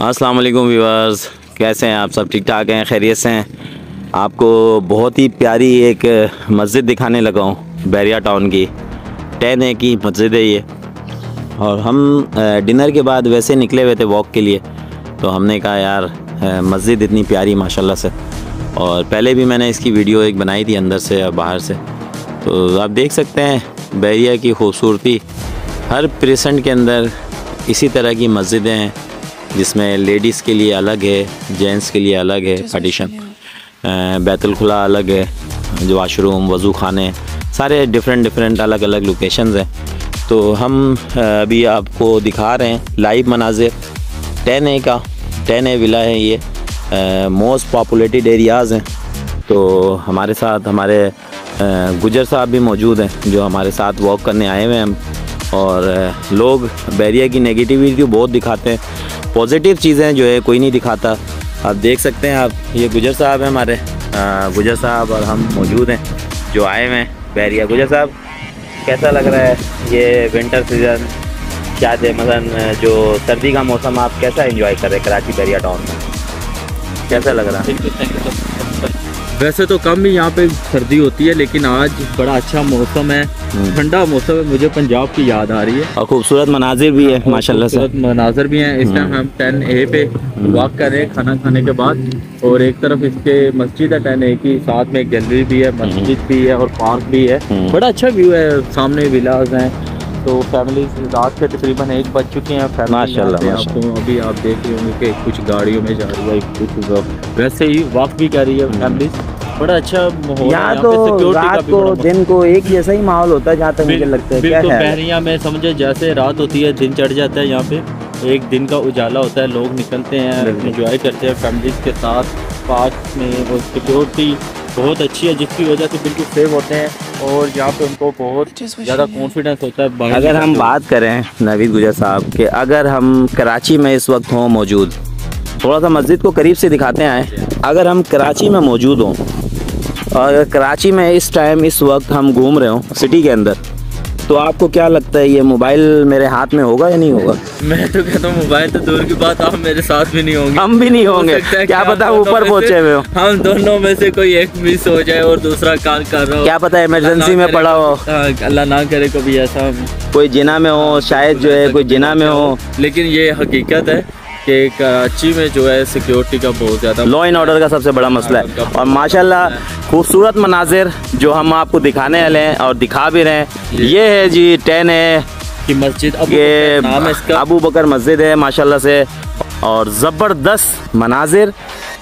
अस्सलाम वालेकुम व्यूअर्स। कैसे हैं आप सब? ठीक ठाक हैं? खैरियत से हैं? आपको बहुत ही प्यारी एक मस्जिद दिखाने लगा हूँ, बैरिया टाउन की। टेन ए की मस्जिद है ये। और हम डिनर के बाद वैसे निकले हुए थे वॉक के लिए। तो हमने कहा, यार मस्जिद इतनी प्यारी, माशाल्लाह से। और पहले भी मैंने इसकी वीडियो एक बनाई थी अंदर से और बाहर से। तो आप देख सकते हैं, बैरिया की खूबसूरती। हर प्रेसेंट के अंदर इसी तरह की मस्जिदें हैं। जिसमें लेडीज़ के लिए अलग है जेंट्स के लिए अलग है पार्टीशन बैतुलखुला अलग है जो वाशरूम वज़ू खाने सारे डिफरेंट डिफरेंट अलग अलग लोकेशंस हैं। तो हम अभी आपको दिखा रहे हैं लाइव मनाजिर टेन ए का टेन ए विला है ये। मोस्ट पॉपुलेटेड एरियाज़ हैं। तो हमारे साथ हमारे गुजर साहब भी मौजूद हैं जो हमारे साथ वॉक करने आए हुए हैं हम। और लोग बैरिया की नेगेटिविटी बहुत दिखाते हैं। पॉजिटिव चीज़ें जो है कोई नहीं दिखाता। आप देख सकते हैं आप, ये गुजर साहब हैं हमारे। गुजर साहब और हम मौजूद हैं, जो आए हुए हैं, बैरिया। गुजर साहब, कैसा लग रहा है ये विंटर सीज़न क्या थे मतलब जो सर्दी का मौसम, आप कैसा इन्जॉय कर रहे हैं कराची बैरिया टाउन में? कैसा लग रहा है? वैसे तो कम ही यहाँ पे सर्दी होती है लेकिन आज बड़ा अच्छा मौसम है। हम्म। ठंडा मौसम है मुझे पंजाब की याद आ रही है। और खूबसूरत मनाजिर भी है माशाल्लाह से। मनाजिर भी हैं। इस टाइम हम्म। हम टेन ए पे वॉक कर रहे हैं खाना खाने के बाद। और एक तरफ़ इसके मस्जिद है टेन ए की साथ में एक गैलरी भी है मस्जिद हम्म। भी है और पार्क भी है। बड़ा अच्छा व्यू है सामने विलाज हैं। तो फैमिली रात के तकरीबन एक बज चुके हैं माशाल्लाह आपको अभी आप देख रहे होंगे कि कुछ गाड़ियों में जा रही है कुछ वैसे ही वॉक भी कर रही है फैमिली बड़ा अच्छा माहौल यहाँ तो रात को दिन को एक जैसा ही माहौल होता है जहाँ तक मुझे लगता है क्या है? बहरिया में समझे जैसे रात होती है दिन चढ़ जाता है यहाँ पे। एक दिन का उजाला होता है लोग निकलते हैं इंजॉय करते हैं फैमिलीज़ के साथ पार्क में और सिक्योरिटी बहुत अच्छी है जिसकी वजह से बिल्कुल सेफ़ होते हैं। और यहाँ पे उनको बहुत ज़्यादा कॉन्फिडेंस होता है अगर हम बात करें नवीद गुजर साहब के अगर हम कराची में इस वक्त हों मौजूद थोड़ा सा मस्जिद को करीब से दिखाते हैं अगर हम कराची में मौजूद हों और कराची में इस टाइम इस वक्त हम घूम रहे हों सिटी के अंदर तो आपको क्या लगता है ये मोबाइल मेरे हाथ में होगा या नहीं होगा? मैं तो कहता हूँ मोबाइल तो दूर की बात आप मेरे साथ भी नहीं होंगे। हम भी नहीं होंगे। क्या, क्या पता ऊपर पहुँचे हुए हो। हम दोनों में से कोई एक मिस हो जाए और दूसरा काम कर रहा हो। क्या पता इमरजेंसी में पड़ा हो। हाँ, अल्लाह ना करे कभी ऐसा। कोई जिना में हो शायद जो है कोई जिना में हो। लेकिन ये हकीकत है कि कराची में जो है सिक्योरिटी का बहुत ज़्यादा लॉ एंड ऑर्डर का सबसे बड़ा मसला है। और माशाल्लाह खूबसूरत मनाजिर जो हम आपको दिखाने वाले हैं और दिखा भी रहे हैं। ये है जी टेन है की मस्जिद ये अबू बकर मस्जिद है माशाल्लाह से। और ज़बरदस्त मनाजिर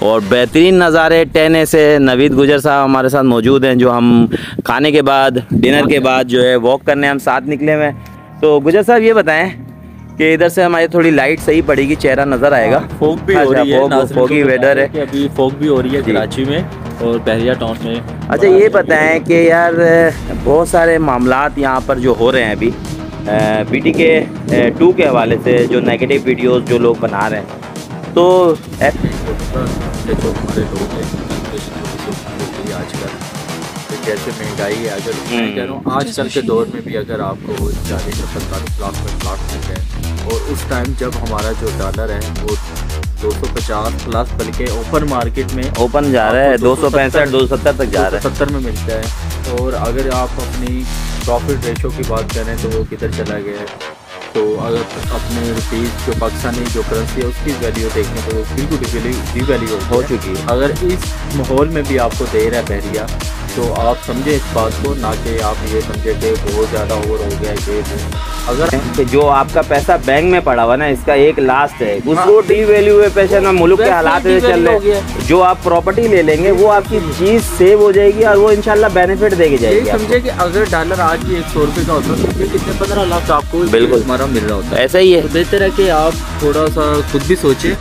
और बेहतरीन नज़ारे टेने से नवीद गुजर साहब हमारे साथ मौजूद हैं जो हम खाने के बाद डिनर के बाद जो है वॉक करने हम साथ निकले हुए हैं। तो गुजर साहब ये बताएँ कि इधर से हमारी थोड़ी लाइट सही पड़ेगी चेहरा नज़र आएगा। फोक हाँ, भी अच्छा, हो रही है फोगी वेदर है। अभी फोक भी हो रही है कराची में और बहरिया टाउन में। अच्छा ये बताएँ कि यार बहुत सारे मामला यहाँ पर जो हो रहे हैं अभी। टी के टू के हवाले से जो नेगेटिव वीडियोस जो लोग बना रहे हैं। तो हमारे लोग आजकल जैसे महँगाई है अगर मैं कह रहा हूँ आजकल के दौर में भी अगर आपको चालीस से पैंतालीस लाख में प्लाट मिल जाए और उस टाइम जब हमारा जो डॉलर है वो दो सौ पचास प्लस बल्कि ओपन मार्केट में ओपन जा रहा है दो सौ पैंसठ दो सौ सत्तर तक जा रहा है। सत्तर में मिलता है और अगर आप अपनी प्रॉफिट रेशो की बात करें तो वो किधर चला गया है? तो अगर अपने रुपीज़ जो पाकिस्तानी जो करेंसी है उसकी वैल्यू देखने तो बिल्कुल डी वैल्यू हो चुकी है। अगर इस माहौल में भी आपको दे रहा है बहरिया तो आप समझे इस बात को ना कि आप ये समझे कि बहुत ज़्यादा ओवर हो गया ये अगर जो आपका पैसा बैंक में पड़ा हुआ ना इसका एक लास्ट है। हाँ। उसको डी वैल्यूएशन में मुल्क के हालात में चल रहे जो आप प्रॉपर्टी ले लेंगे वो आपकी चीज़ सेव हो जाएगी और वो इनशाला बेनिफिट देगी जाएगी समझे कि अगर डॉलर आज भी एक सौ रुपये का होता है तो कितने पंद्रह लाख आपको बिल्कुल। हमारा मिल रहा होता। है ऐसा ही है। तो बेहतर है कि आप थोड़ा सा खुद भी सोचें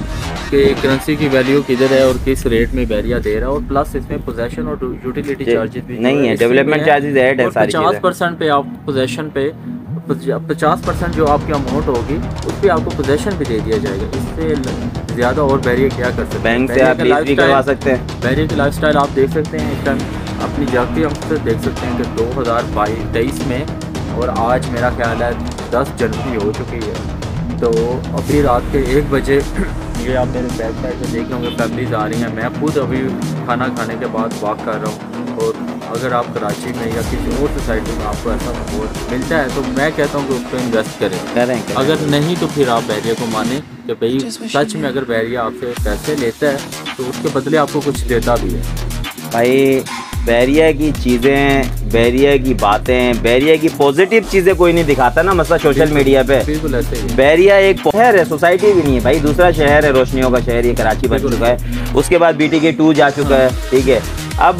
कि करेंसी की वैल्यू किधर है और किस रेट में बैरिया दे रहा है और प्लस इसमें पोजेशन और यूटिलिटी चार्जेस भी नहीं है डेवलपमेंट चार्जेस ऐड है। सारी पचास परसेंट पे आप पोजेशन पे पचास परसेंट जो आपकी अमाउंट होगी उस पर आपको पोजेशन भी दे दिया जाएगा। इससे ज़्यादा और बैरियर क्या कर सकते बैंक से आप भी करवा सकते हैं। बैरियर की लाइफ स्टाइल आप देख सकते हैं इस टाइम अपनी जागती हम से देख सकते हैं कि दो हज़ार बाईस तेईस में और आज मेरा ख्याल है दस जनवरी हो चुकी है। तो अभी रात के एक बजे ये आप मेरे बैक साइड में देख रहे होंगे फैमिलीज़ आ रही हैं। मैं खुद अभी खाना खाने के बाद वॉक कर रहा हूँ और अगर आप कराची में या किसी और सोसाइटी में आपको ऐसा माहौल मिलता है तो मैं कहता हूँ कि उस पर इन्वेस्ट करें। करें करें। अगर नहीं तो फिर आप बैरिया को माने कि भाई सच में अगर बैरिया आपसे पैसे लेता है तो उसके बदले आपको कुछ देता भी है। भाई बैरिया की चीज़ें बैरिया की बातें बैरिया की पॉजिटिव चीज़ें कोई नहीं दिखाता ना मसला सोशल मीडिया पे। बिल्कुल ऐसे ही बैरिया एक शहर है सोसाइटी भी नहीं है भाई दूसरा शहर है रोशनियों का शहर ये कराची बन चुका है। उसके बाद बी टी के टू जा चुका है ठीक है। अब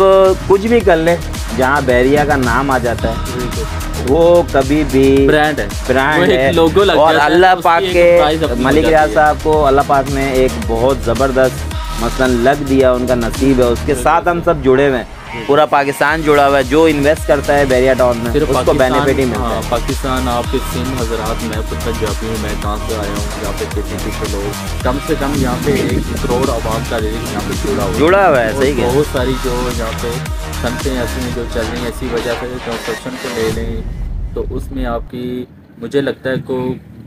कुछ भी कर ले जहाँ बैरिया का नाम आ जाता है वो कभी भी ब्रांड है। ब्रांड है। लोगो लग और अल्लाह पाक के मलिक हो रियाज साहब को अल्लाह पाक ने एक बहुत ज़बरदस्त मसलन लग दिया उनका नसीब है उसके साथ हम सब जुड़े हुए हैं। पूरा पाकिस्तान जुड़ा हुआ है जो इन्वेस्ट करता है बैरिया टाउन में उसको बेनिफिट ही मिलता हाँ, है पाकिस्तान आपके सिंध हजरात मैं खुद पंजाबी हूँ मैं कहाँ से आया हूँ यहाँ पे कितने के लोग कम से कम यहाँ पे एक करोड़ आवाम का लिरिक्स यहाँ पे जुड़ा हुआ है। जुड़ा हुआ है सही है बहुत सारी जो यहाँ पे सनतें ऐसी हैं जो चल रही हैं इसी वजह से कंस्ट्रक्शन को ले लें। तो उसमें आपकी मुझे लगता है को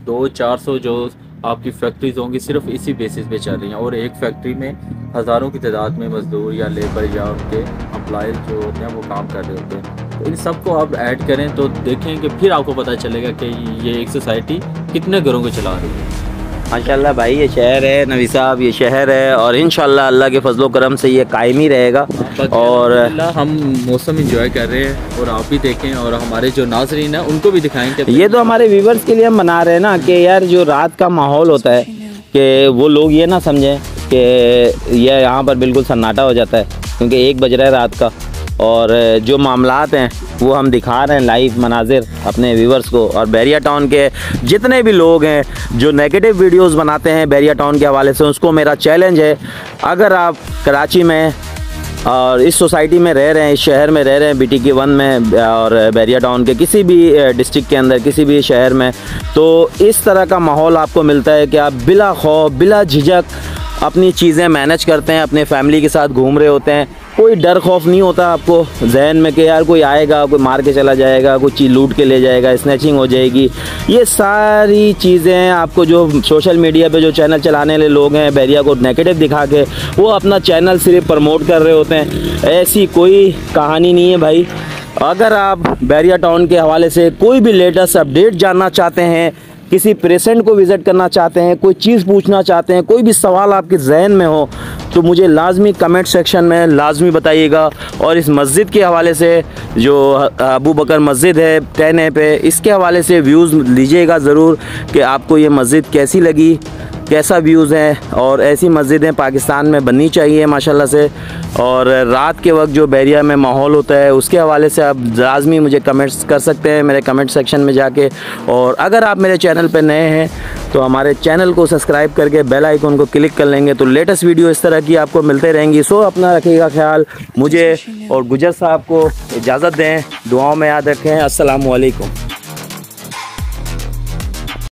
दो चार सौ जो आपकी फैक्ट्रीज होंगी, सिर्फ़ इसी बेसिस पे चल रही हैं। और एक फैक्ट्री में हज़ारों की तादाद में मजदूर या लेबर या उनके अम्प्लॉज जो होते हैं, वो काम कर रहे होते हैं। तो इन सबको आप ऐड करें तो देखें कि फिर आपको पता चलेगा कि ये एक सोसाइटी कितने घरों को चला रही है। माशाल्लाह भाई, ये शहर है, नबी साहब, ये शहर है। और इन अल्लाह के फजलो करम से ये कायम ही रहेगा। और हम मौसम इंजॉय कर रहे हैं और आप भी देखें और हमारे जो नाजरीन हैं उनको भी दिखाएँ कि ये तो हमारे व्यूवर्स के लिए हम बना रहे हैं ना कि यार जो रात का माहौल होता है कि वो लोग ये ना समझें कि ये यहाँ पर बिल्कुल सन्नाटा हो जाता है क्योंकि एक बज रहा है रात का। और जो मामलात हैं वो हम दिखा रहे हैं लाइव मनाजिर अपने व्यूवर्स को। और बैरिया टाउन के जितने भी लोग हैं जो नेगेटिव वीडियोस बनाते हैं बैरिया टाउन के हवाले से उसको मेरा चैलेंज है। अगर आप कराची में और इस सोसाइटी में रह रहे हैं, इस शहर में रह रहे हैं बी टी वन में, और बैरिया टाउन के किसी भी डिस्ट्रिक्ट के अंदर, किसी भी शहर में। तो इस तरह का माहौल आपको मिलता है कि आप बिला खौफ, बिला झिझक अपनी चीज़ें मैनेज करते हैं, अपने फैमिली के साथ घूम रहे होते हैं। कोई डर खौफ नहीं होता आपको जहन में कि यार कोई आएगा, कोई मार के चला जाएगा कोई चीज़ लूट के ले जाएगा स्नैचिंग हो जाएगी। ये सारी चीज़ें आपको जो सोशल मीडिया पे जो चैनल चलाने वाले लोग हैं, बैरिया को नेगेटिव दिखा के, वो अपना चैनल सिर्फ़ प्रमोट कर रहे होते हैं। ऐसी कोई कहानी नहीं है भाई। अगर आप बैरिया टाउन के हवाले से कोई भी लेटेस्ट अपडेट जानना चाहते हैं, किसी पेशेंट को विज़िट करना चाहते हैं, कोई चीज़ पूछना चाहते हैं, कोई भी सवाल आपके जहन में हो तो मुझे लाजमी कमेंट सेक्शन में लाजमी बताइएगा और इस मस्जिद के हवाले से जो अबू बकर मस्जिद है टेन पे, इसके हवाले से व्यूज़ लीजिएगा ज़रूर कि आपको ये मस्जिद कैसी लगी, कैसा व्यूज़ है और ऐसी मस्जिदें पाकिस्तान में बननी चाहिए माशाल्लाह से। और रात के वक्त जो बैरिया में माहौल होता है, उसके हवाले से आप लाजमी मुझे कमेंट्स कर सकते हैं मेरे कमेंट सेक्शन में जाके। और अगर आप मेरे चैनल पर नए हैं तो हमारे चैनल को सब्सक्राइब करके बेल आइकन को क्लिक कर लेंगे तो लेटेस्ट वीडियो इस तरह की आपको मिलते रहेंगी। सो अपना रखिएगा ख्याल, मुझे और गुजर साहब को इजाज़त दें, दुआओं में याद रखें। अस्सलाम वालेकुम